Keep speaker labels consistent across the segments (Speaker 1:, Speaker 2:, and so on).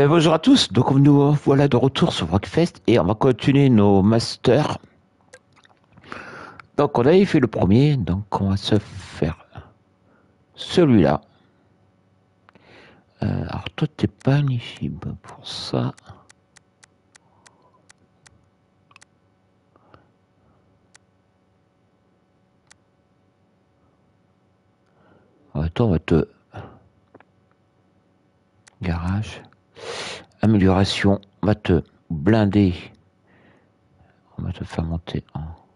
Speaker 1: Eh, bonjour à tous, donc nous voilà de retour sur Rockfest et on va continuer nos masters. Donc on avait fait le premier, donc on va se faire celui-là. Euh, alors toi t'es pas pour ça. Attends, on va te... Garage. Amélioration. On va te blinder. On va te faire monter en...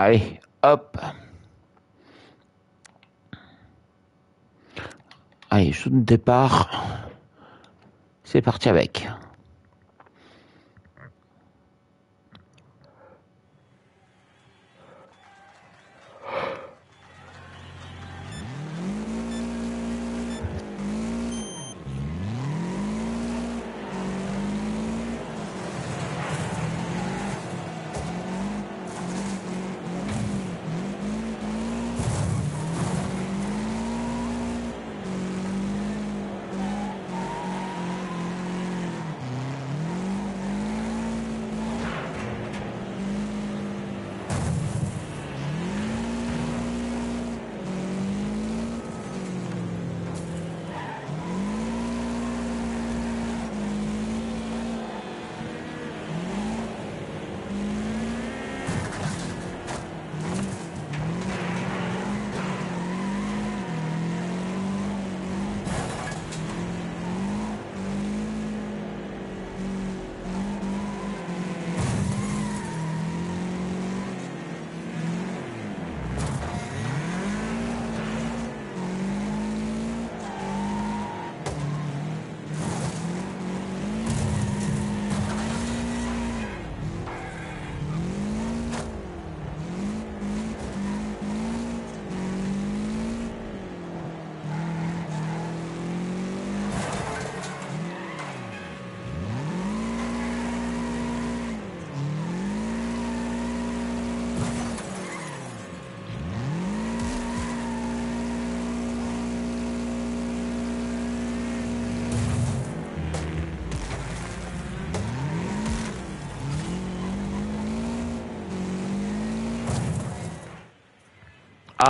Speaker 1: Allez, hop. Allez, shoot de départ. C'est parti avec.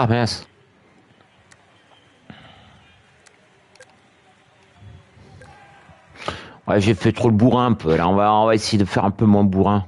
Speaker 1: Ah mince. Ouais, j'ai fait trop le bourrin un peu. Là, on va, on va essayer de faire un peu moins bourrin.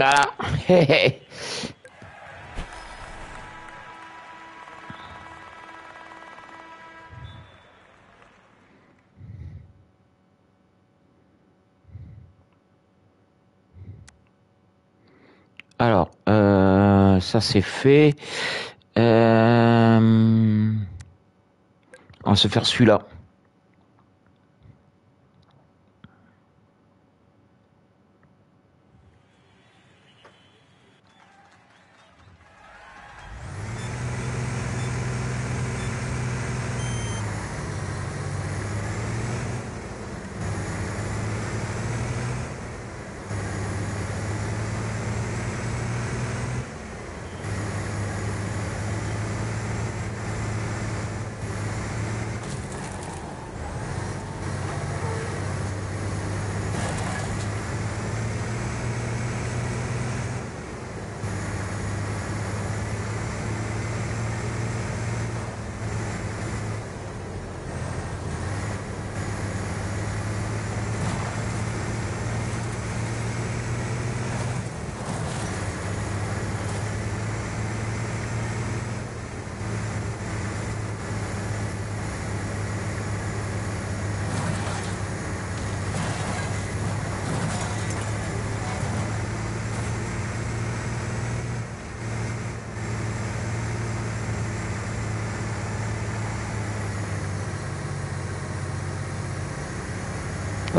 Speaker 1: Alors, euh, ça c'est fait. Euh, on va se faire celui-là.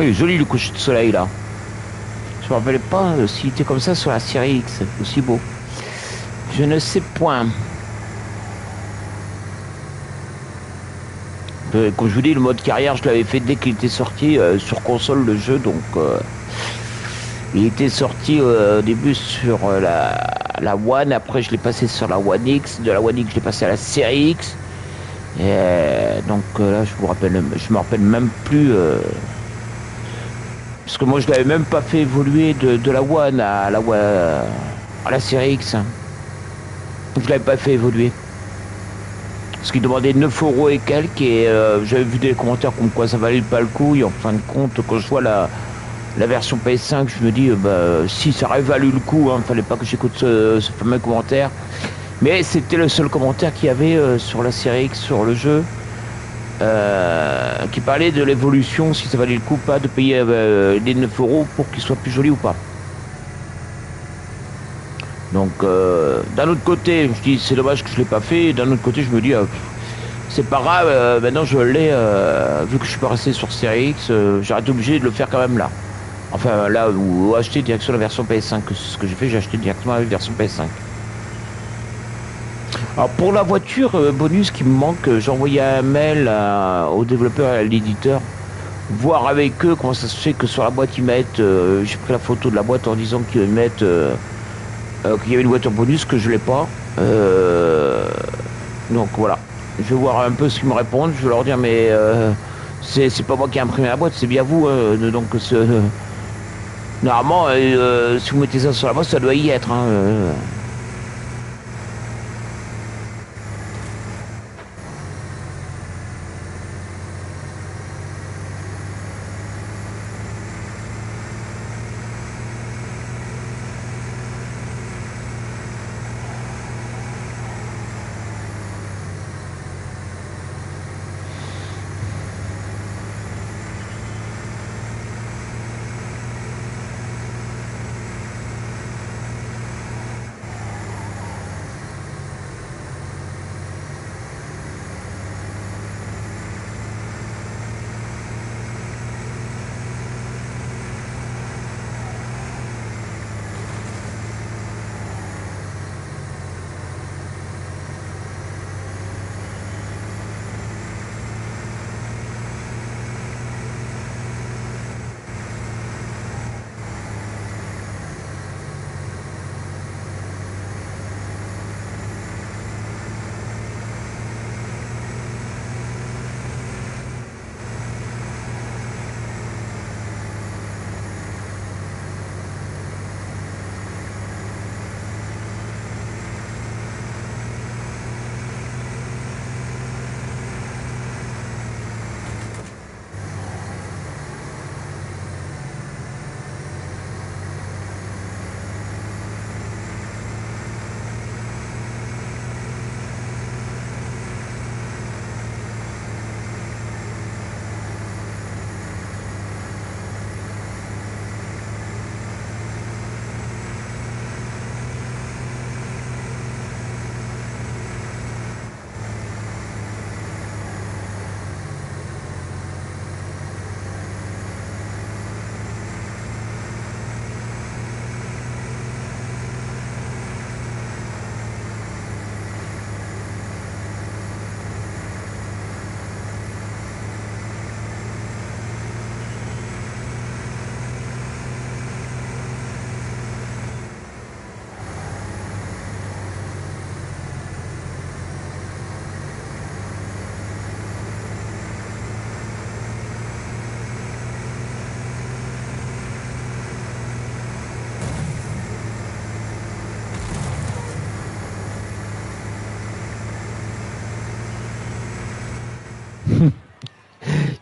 Speaker 1: Joli le coucher de soleil là. Je me rappelais pas euh, s'il était comme ça sur la série X, aussi beau. Je ne sais point. Euh, comme je vous dis, le mode carrière, je l'avais fait dès qu'il était sorti euh, sur console le jeu, donc il était sorti au début sur la, la One, après je l'ai passé sur la One X, de la One X je l'ai passé à la série X. Et donc là je vous rappelle, je me rappelle même plus parce que moi, je l'avais même pas fait évoluer de, la One à la, à la série X. Je l'avais pas fait évoluer. Parce qu'il demandait 9 euros et quelques. Et euh, j'avais vu des commentaires comme quoi ça valait pas le coup. Et en fin de compte, quand je vois la, la version PS5, je me dis, euh, bah, si ça aurait valu le coup, il hein, fallait pas que j'écoute ce, fameux commentaire. Mais c'était le seul commentaire qu'il y avait euh, sur la série X, sur le jeu. Euh, qui parlait de l'évolution, si ça valait le coup pas de payer euh, les 9 euros pour qu'il soit plus joli ou pas. Donc euh, d'un autre côté, je dis c'est dommage que je l'ai pas fait, d'un autre côté je me dis c'est pas grave, maintenant je l'ai, vu que je suis pas resté sur Series X, j'aurais été obligé de le faire quand même là. Enfin là, ou, acheter directement la version PS5, ce que j'ai fait, j'ai acheté directement la version PS5. Alors pour la voiture, euh, bonus qui me manque, euh, j'ai envoyé un mail aux développeurs et à l'éditeur, voir avec eux comment ça se fait que sur la boîte ils mettent, euh, j'ai pris la photo de la boîte en disant qu'ils mettent qu'il y avait une voiture bonus que je l'ai pas. donc voilà, je vais voir un peu ce qu'ils me répondent, je vais leur dire mais c'est pas moi qui ai imprimé la boîte, c'est bien vous. Hein, donc normalement si vous mettez ça sur la boîte, ça doit y être. Hein,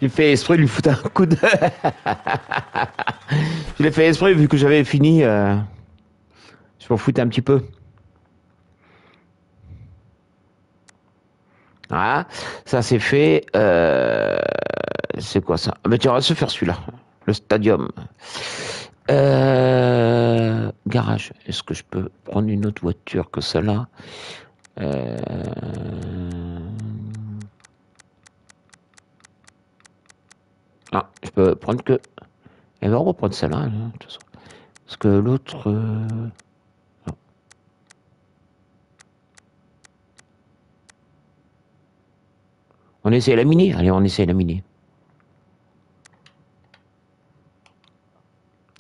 Speaker 1: J'ai fait esprit de lui foutre un coup de. je l'ai fait esprit vu que j'avais fini. Euh... Je m'en foutais un petit peu. Voilà, ça c'est fait. Euh... C'est quoi ça? Mais tu vas se faire celui-là. Le stadium. Euh... Garage. Est-ce que je peux prendre une autre voiture que celle-là? Euh... Ah, je prendre que. Elle va reprendre celle-là, hein, Parce que l'autre. Euh, on essaie la mini Allez, on essaie la mini.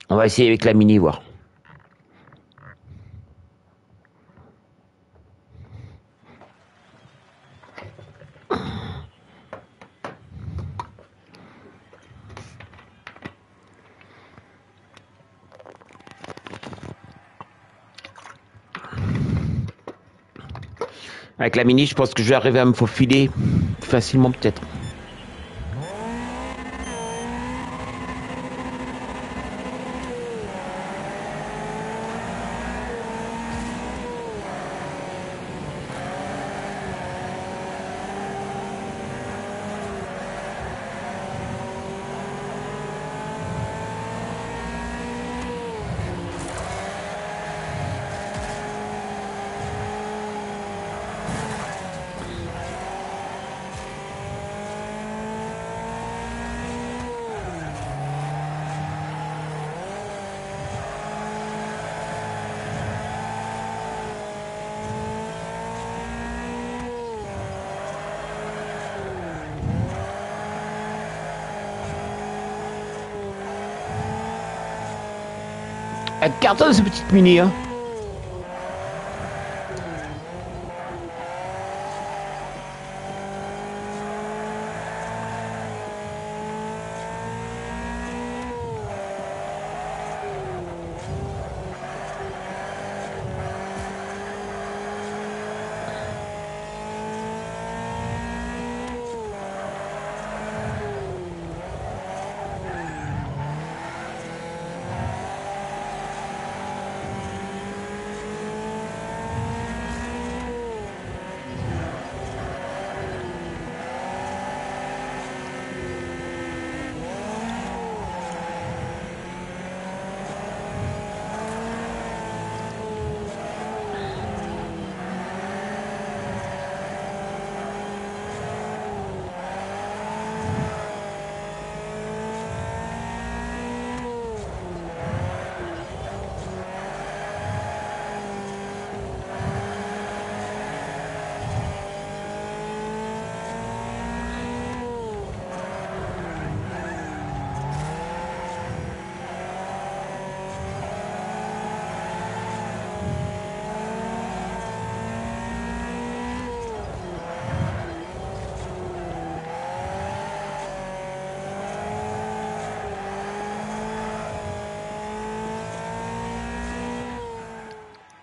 Speaker 1: On va essayer avec la mini, voir. Avec la mini, je pense que je vais arriver à me faufiler facilement peut-être. Elle cartonne ce petite mini, hein.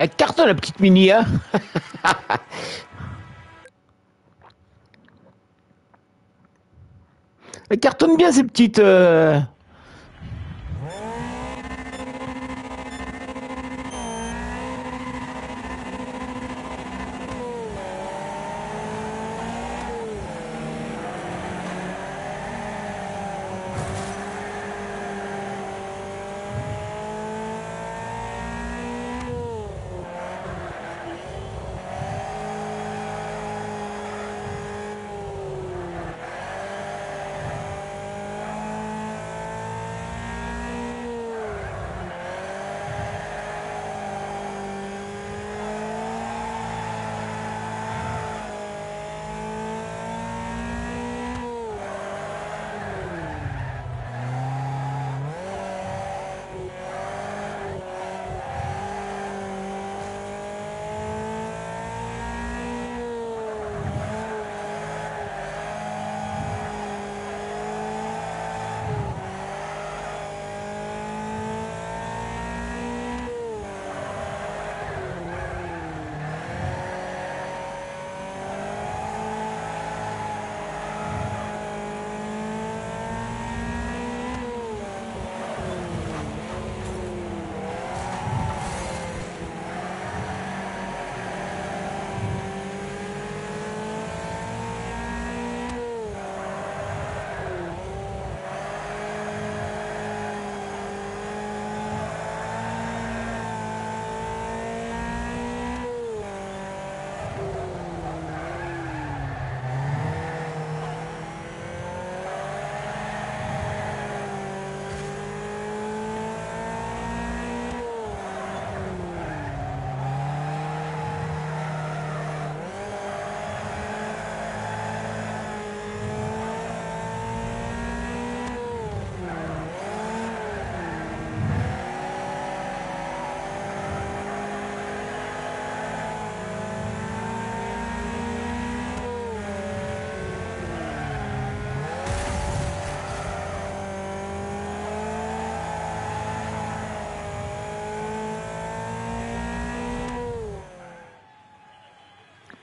Speaker 1: Elle cartonne la petite mini, hein. Elle cartonne bien ces petites... Euh,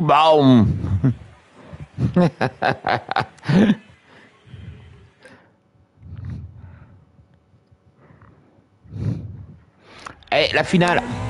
Speaker 1: Bon. Eh, la finale.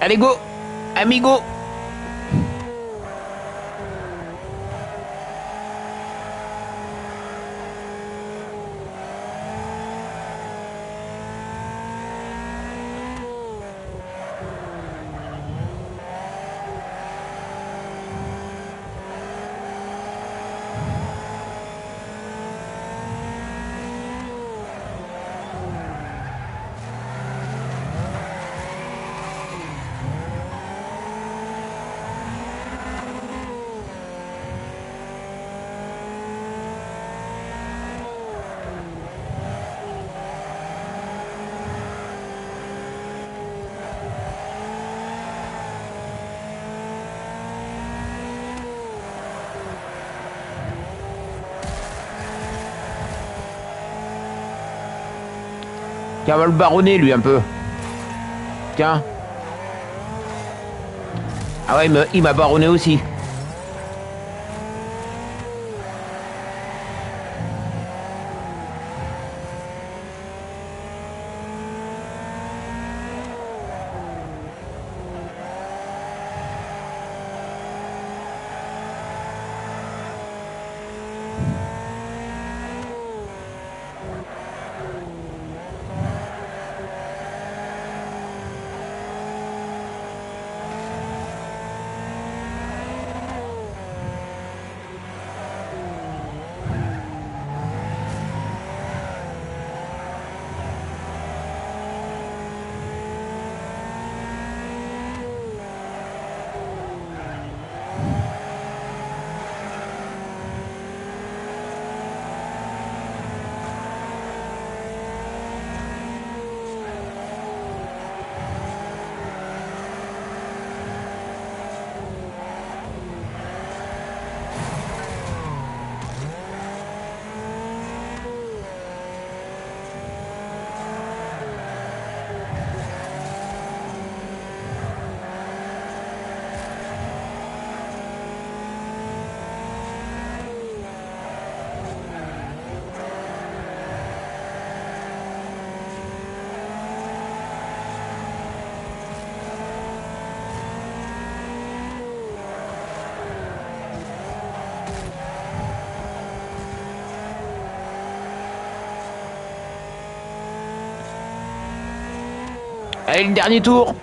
Speaker 1: Allez, go. Amigo Tiens, va le baronner, lui, un peu. Tiens. Ah ouais, il m'a baronné aussi. Allez, le dernier tour.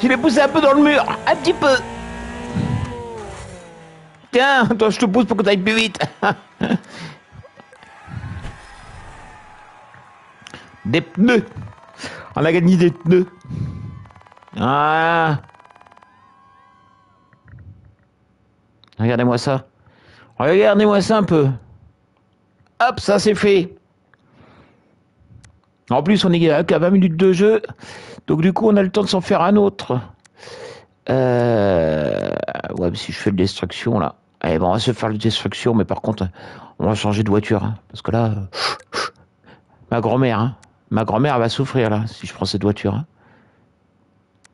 Speaker 1: Je l'ai poussé un peu dans le mur, un petit peu. Tiens, toi je te pousse pour que tu ailles plus vite. Des pneus. On a gagné des pneus. Ah Regardez-moi ça. Regardez-moi ça un peu. Hop, ça c'est fait. En plus, on est qu'à 20 minutes de jeu. Donc du coup, on a le temps de s'en faire un autre. Euh... Ouais, si je fais le destruction là. Eh bon, on va se faire le destruction, mais par contre, on va changer de voiture. Hein, parce que là, ma grand-mère, hein, ma grand-mère va souffrir là, si je prends cette voiture. Hein.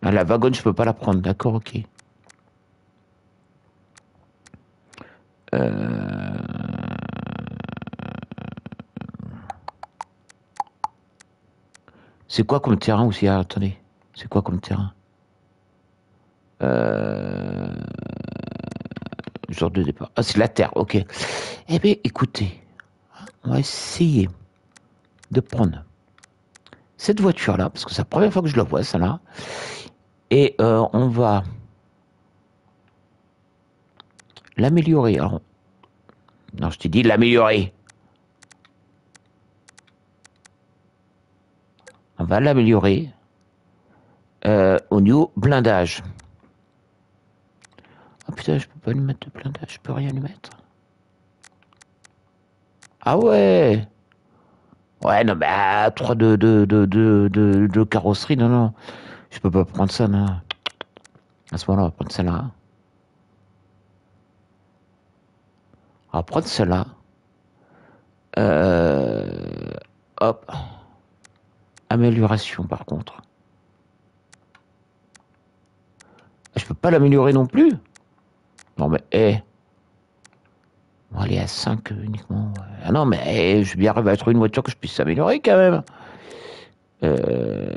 Speaker 1: Ah, la wagon, je peux pas la prendre, d'accord, ok. Euh... C'est quoi comme terrain aussi ah, Attendez, c'est quoi comme terrain? Euh... Genre de départ. Ah, c'est la terre, ok. Eh bien, écoutez, on va essayer de prendre cette voiture-là, parce que c'est la première fois que je la vois, ça là. Et euh, on va l'améliorer. Non, je t'ai dit l'améliorer. On va l'améliorer euh, au niveau blindage. Oh putain, je peux pas lui mettre de blindage, je peux rien lui mettre. Ah ouais Ouais, non, bah, 3 de, de, de, de, de, carrosserie, non, non. Je peux pas prendre ça, non. À ce moment-là, on va prendre celle-là. On va prendre celle-là. Euh, hop. Amélioration, par contre. Je peux pas l'améliorer non plus? Non, mais, hé. On va aller à 5 uniquement. Ah non, mais eh, je vais bien arriver à trouver une voiture que je puisse s'améliorer quand même. Euh...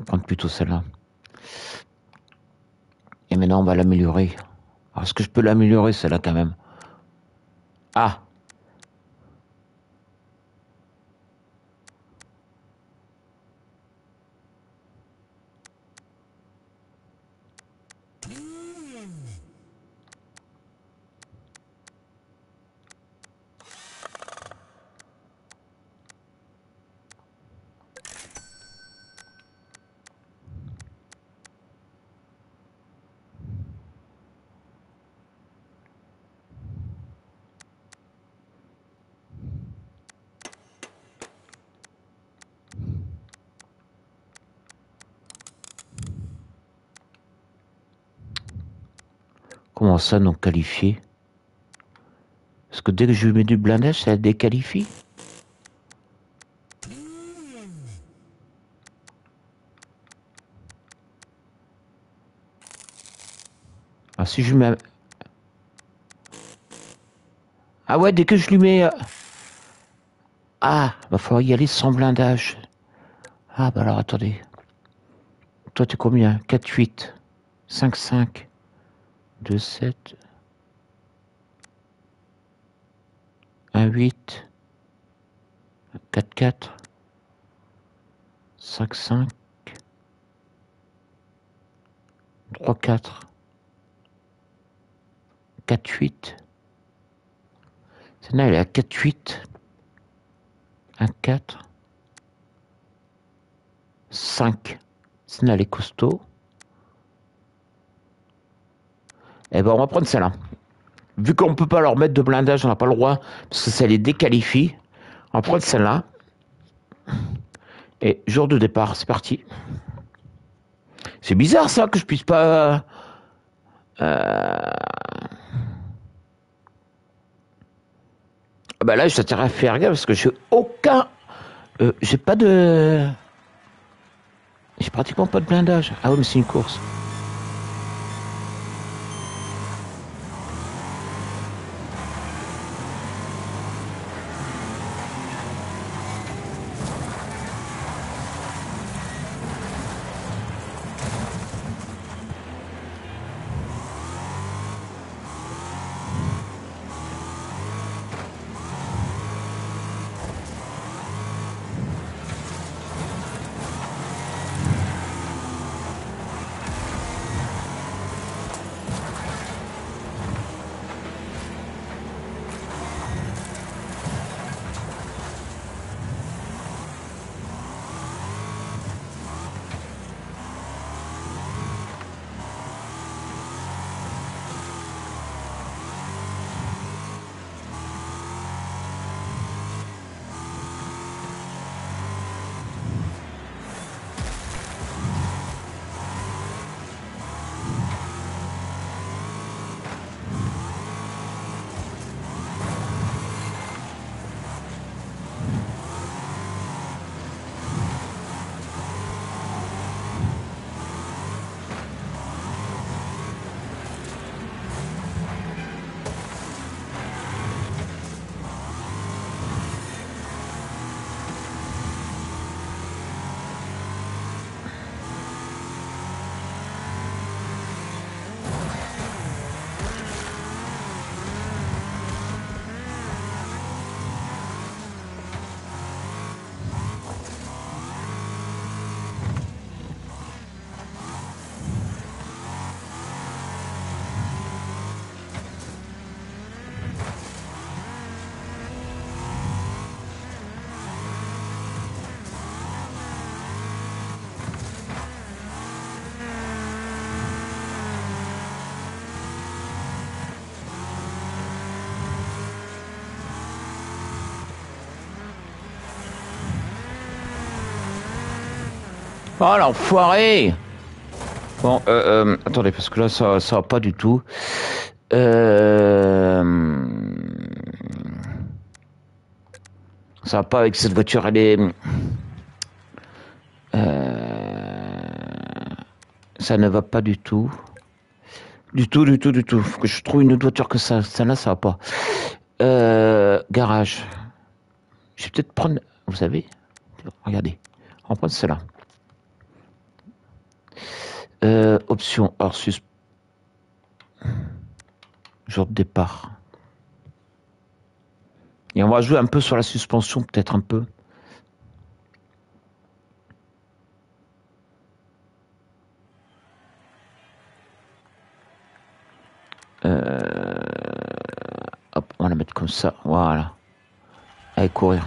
Speaker 1: On prendre plutôt celle-là. Et maintenant, on va l'améliorer. Est-ce que je peux l'améliorer, celle-là, quand même? Ah Ça non qualifié Parce que dès que je mets du blindage, ça déqualifie? Ah si je mets... Ah ouais, dès que je lui mets... Euh, ah, va falloir y aller sans blindage. Ah bah alors attendez. Toi tu combien? 4, 8, 5, 5. 2, 7, 1, 8, 4, 4, 5, 5, 3, 4, 4, 8. Celle-là, elle est à 4, 8. 1, 4. 5. Celle-là, elle est costaud. Eh ben, on va prendre celle-là. Vu qu'on ne peut pas leur mettre de blindage, on n'a pas le droit, parce que ça les déqualifie. On va prendre celle-là. Et jour de départ, c'est parti. C'est bizarre ça que je puisse pas. Euh... Ah bah là, je t'intéresse à faire gaffe parce que j'ai aucun. Euh, j'ai pas de. J'ai pratiquement pas de blindage. Ah oui, mais c'est une course. Oh l'enfoiré Bon, euh, euh, attendez, parce que là, ça, ça va pas du tout. Euh... Ça va pas avec cette voiture, elle est... Euh... Ça ne va pas du tout. Du tout, du tout, du tout. Faut que je trouve une autre voiture que ça. Celle-là, ça va pas. Euh... Garage. Je vais peut-être prendre... Vous savez Regardez. On va prendre celle-là. Euh, option hors sus. Jour de départ. Et on va jouer un peu sur la suspension, peut-être un peu. Euh, hop, on va la mettre comme ça. Voilà. Allez, courir.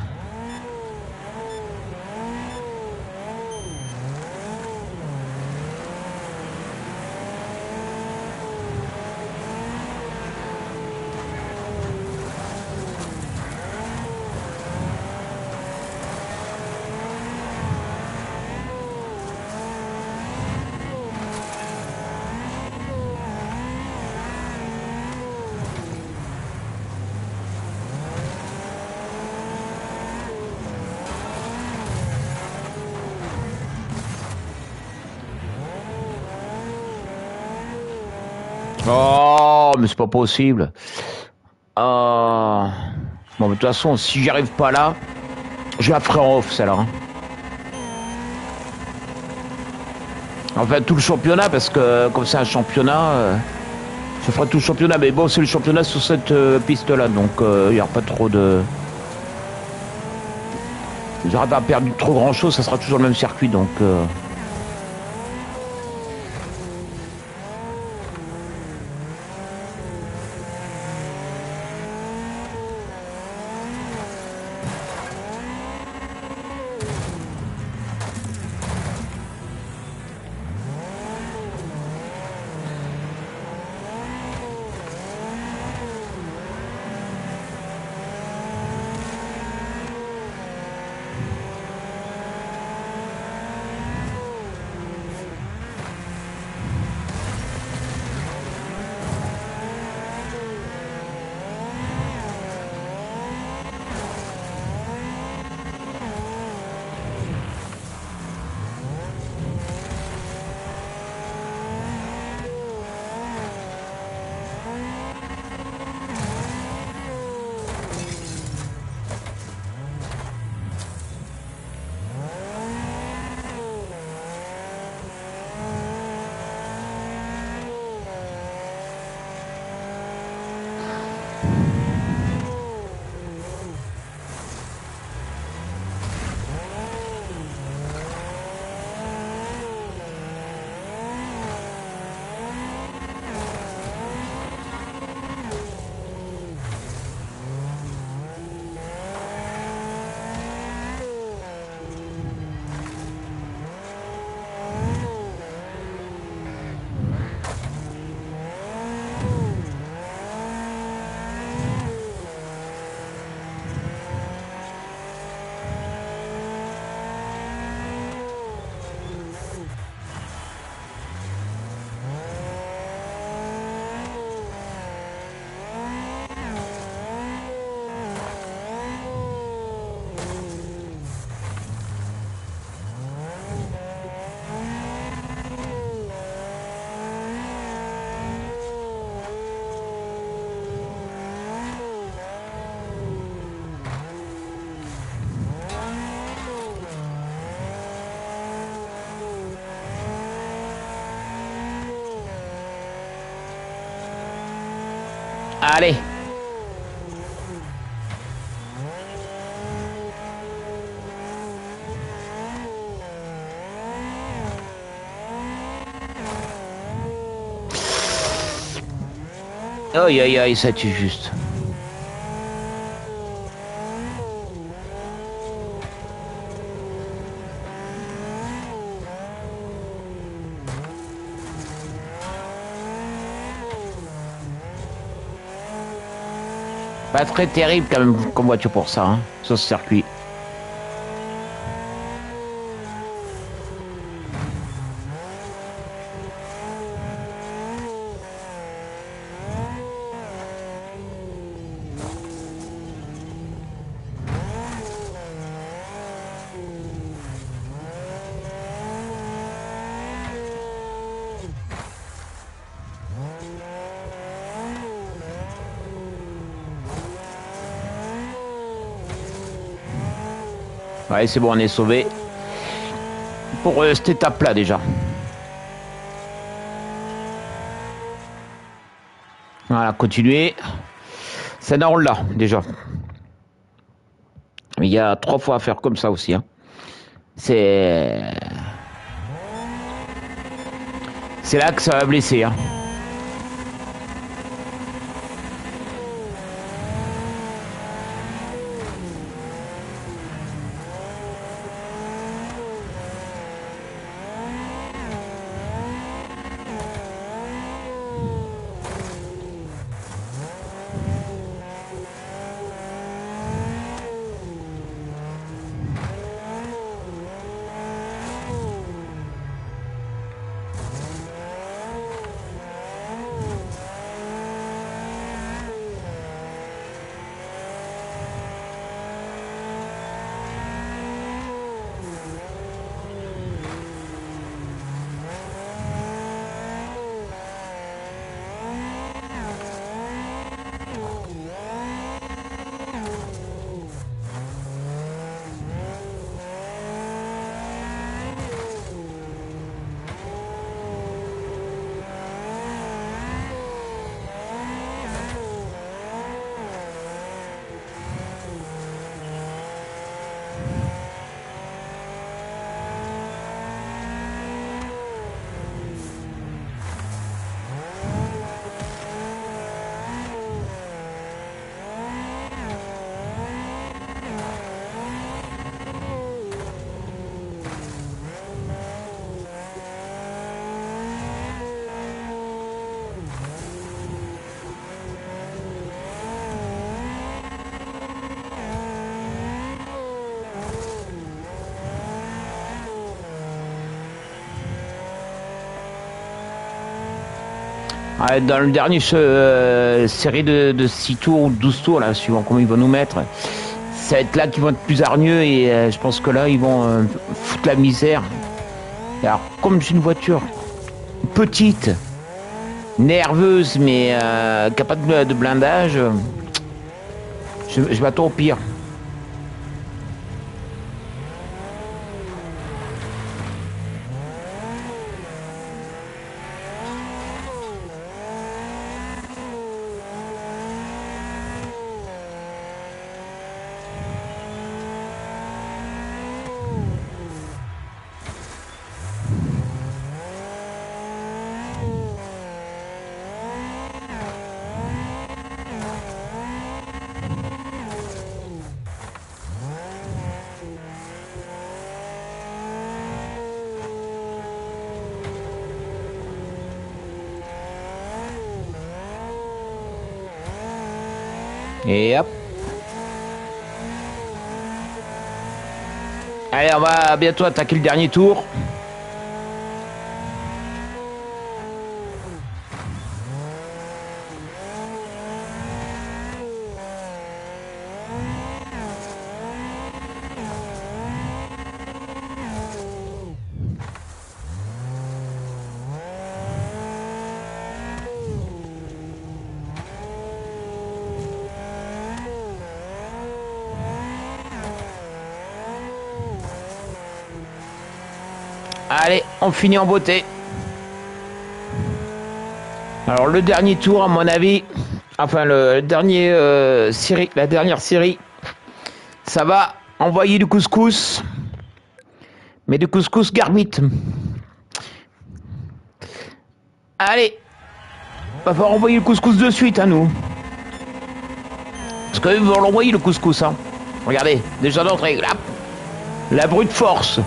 Speaker 1: Possible. Ah. Bon, de toute façon, si j'y arrive pas là, je la ferai en off, celle-là. Enfin, tout le championnat, parce que comme c'est un championnat, euh, je ferai tout le championnat. Mais bon, c'est le championnat sur cette euh, piste-là, donc il euh, n'y aura pas trop de. J'aurai pas perdu trop grand-chose, ça sera toujours le même circuit, donc. Allez. Aïe aïe aïe, ça tue juste. Pas très terrible quand même comme voiture pour ça, hein, sur ce circuit. C'est bon, on est sauvé. Pour euh, cette étape-là déjà. Voilà, continuer. C'est dans là déjà. Il y a trois fois à faire comme ça aussi. Hein. C'est. C'est là que ça va blesser. Hein. Dans le dernier euh, série de, 6 tours ou 12 tours, suivant comment ils vont nous mettre, ça va être là qu'ils vont être plus hargneux et euh, je pense que là, ils vont euh, foutre la misère. alors, comme c'est une voiture petite, nerveuse, mais capable de, blindage, je, je m'attends au pire. Et hop. Allez, on va bientôt attaquer le dernier tour. Allez, on finit en beauté. Alors le dernier tour, à mon avis, enfin le dernier euh, série, la dernière série, ça va envoyer du couscous, mais du couscous garbite. Allez, va falloir envoyer le couscous de suite à nous. Parce qu'ils vont l'envoyer le couscous. Hein. Regardez, déjà d'entrée, la, la brute force.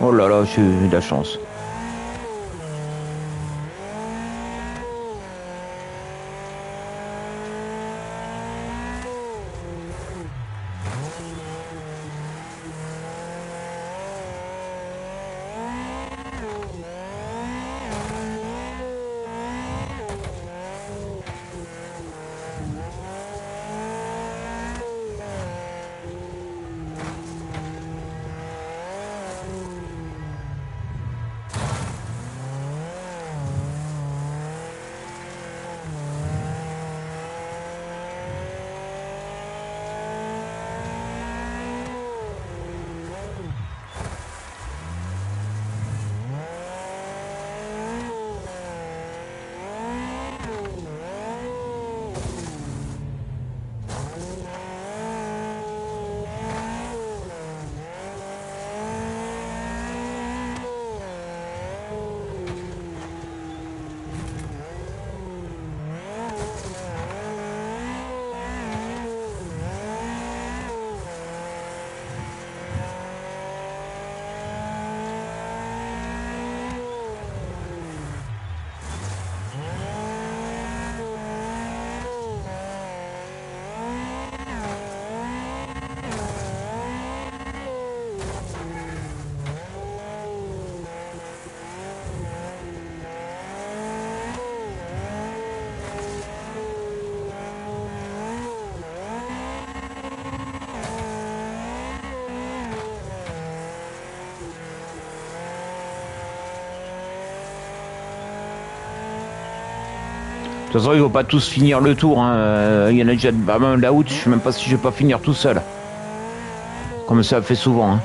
Speaker 1: Oh là là, j'ai eu de la chance. Toute façon, ils vont pas tous finir le tour. Hein. Euh, il y en a déjà pas mal là Je sais même pas si je vais pas finir tout seul. Comme ça fait souvent. Hein.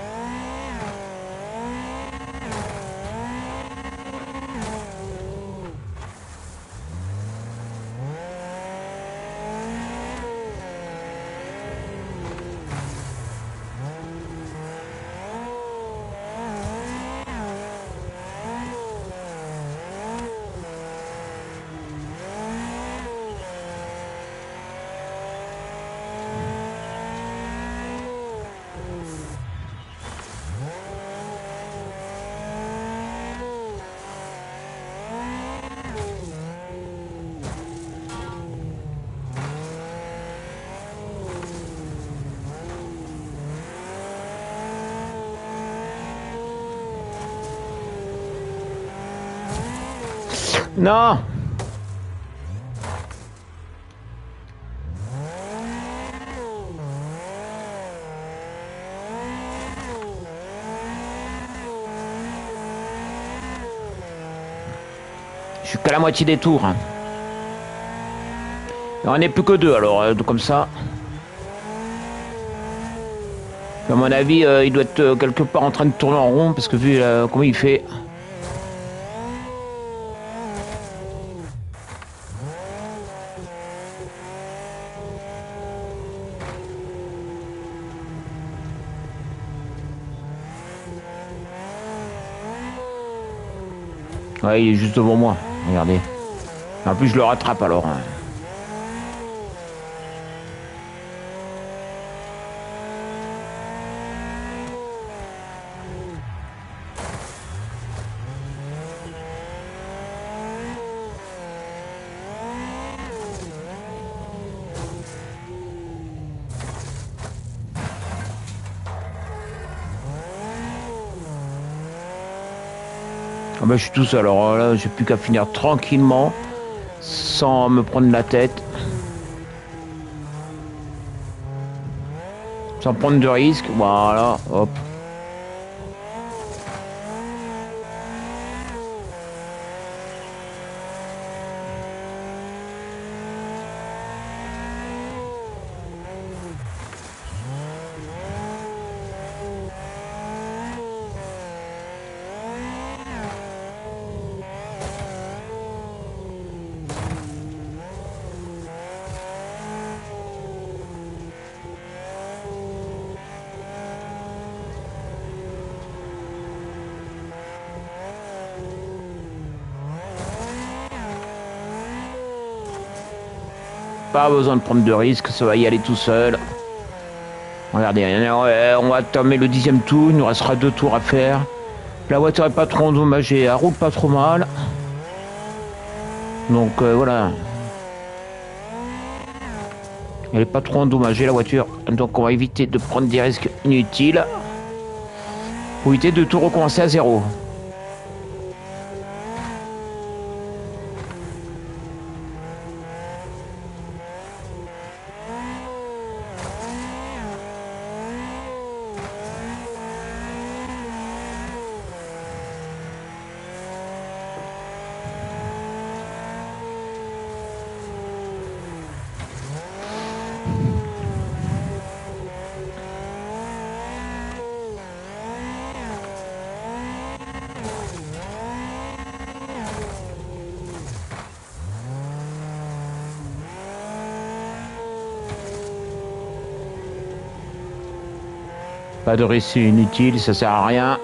Speaker 1: Non Je suis qu'à la moitié des tours. Hein. On n'est plus que deux alors, euh, comme ça. À mon avis, euh, il doit être euh, quelque part en train de tourner en rond parce que vu comment il fait. Ouais, il est juste devant moi. Regardez. En plus, je le rattrape alors. Bah, je suis tout seul, alors là j'ai plus qu'à finir tranquillement, sans me prendre la tête. Sans prendre de risques, voilà, hop. Pas besoin de prendre de risques, ça va y aller tout seul. Regardez, on va terminer le dixième tour, il nous restera deux tours à faire. La voiture est pas trop endommagée, elle roule pas trop mal. Donc euh, voilà. Elle est pas trop endommagée la voiture, donc on va éviter de prendre des risques inutiles. Pour éviter de tout recommencer à zéro. Pas de récit inutile, ça sert à rien.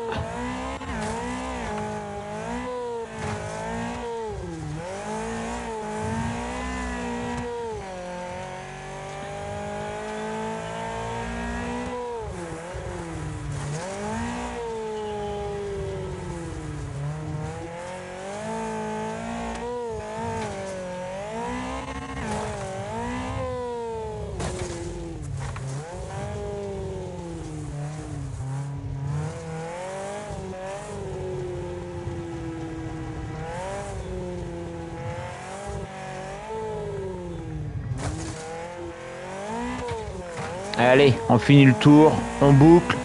Speaker 1: Allez, on finit le tour, on boucle.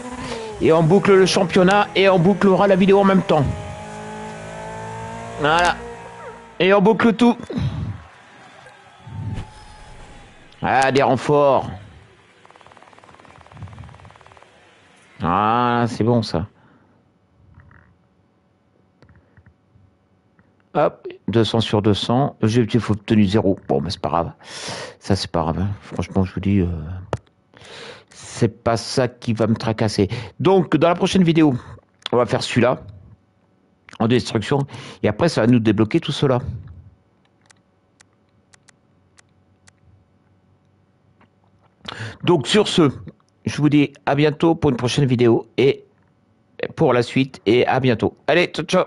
Speaker 1: Et on boucle le championnat et on bouclera la vidéo en même temps. Voilà. Et on boucle tout. Ah, des renforts. Ah, c'est bon ça. Hop, 200 sur 200. Objectif obtenu 0. Bon, mais c'est pas grave. Ça, c'est pas grave. hein. Franchement, je vous dis, euh, c'est pas ça qui va me tracasser. Donc, dans la prochaine vidéo, on va faire celui-là en destruction. Et après, ça va nous débloquer tout cela. Donc, sur ce, je vous dis à bientôt pour une prochaine vidéo et pour la suite et à bientôt. Allez, ciao, ciao